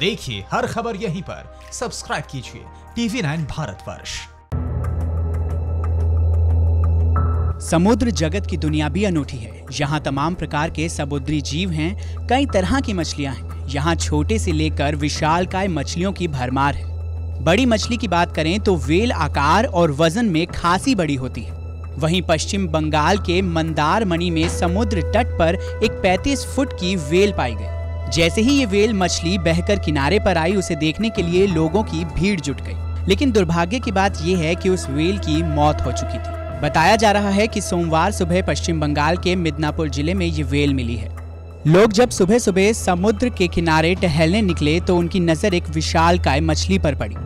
देखिए हर खबर यहीं पर। सब्सक्राइब कीजिए टीवी नाइन भारतवर्ष। समुद्र जगत की दुनिया भी अनूठी है। यहाँ तमाम प्रकार के समुद्री जीव हैं, कई तरह की मछलियाँ हैं। यहाँ छोटे से लेकर विशालकाय मछलियों की भरमार है। बड़ी मछली की बात करें तो वेल आकार और वज़न में खासी बड़ी होती है। वहीं पश्चिम बंगाल के मंदार मणि में समुद्र तट पर एक 35 फुट की वेल पाई गई। जैसे ही ये वेल मछली बहकर किनारे पर आई, उसे देखने के लिए लोगों की भीड़ जुट गई। लेकिन दुर्भाग्य की बात यह है कि उस वेल की मौत हो चुकी थी। बताया जा रहा है कि सोमवार सुबह पश्चिम बंगाल के मिदनापुर ज़िले में ये वेल मिली है। लोग जब सुबह सुबह समुद्र के किनारे टहलने निकले तो उनकी नज़र एक विशाल काय मछली पर पड़ी।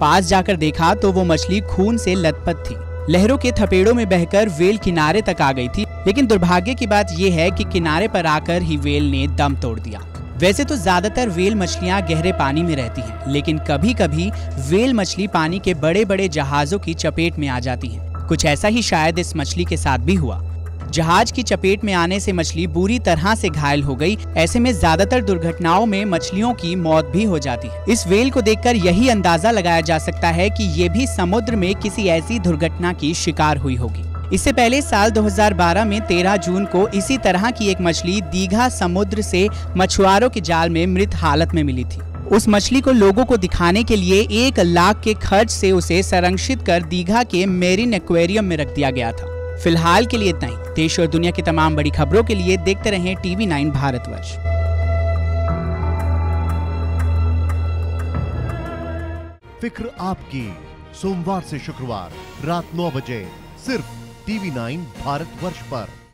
पास जाकर देखा तो वो मछली खून से लथपथ थी। लहरों के थपेड़ों में बहकर वेल किनारे तक आ गई थी। लेकिन दुर्भाग्य की बात यह है कि किनारे पर आकर ही वेल ने दम तोड़ दिया। वैसे तो ज़्यादातर वेल मछलियाँ गहरे पानी में रहती हैं, लेकिन कभी कभी वेल मछली पानी के बड़े बड़े जहाजों की चपेट में आ जाती हैं। कुछ ऐसा ही शायद इस मछली के साथ भी हुआ। जहाज़ की चपेट में आने से मछली बुरी तरह से घायल हो गई ऐसे में ज़्यादातर दुर्घटनाओं में मछलियों की मौत भी हो जाती है। इस वेल को देखकर यही अंदाज़ा लगाया जा सकता है कि ये भी समुद्र में किसी ऐसी दुर्घटना की शिकार हुई होगी। इससे पहले साल 2012 में 13 जून को इसी तरह की एक मछली दीघा समुद्र से मछुआरों के जाल में मृत हालत में मिली थी। उस मछली को लोगों को दिखाने के लिए एक लाख के खर्च से उसे संरक्षित कर दीघा के मेरिन एक्वेरियम में रख दिया गया था। फ़िलहाल के लिए इतना ही। देश और दुनिया की तमाम बड़ी खबरों के लिए देखते रहें टीवी नाइन भारतवर्ष। फ़िक्र आपकी। सोमवार से शुक्रवार, रात 9 बजे, सिर्फ़ टीवी नाइन भारत वर्ष पर।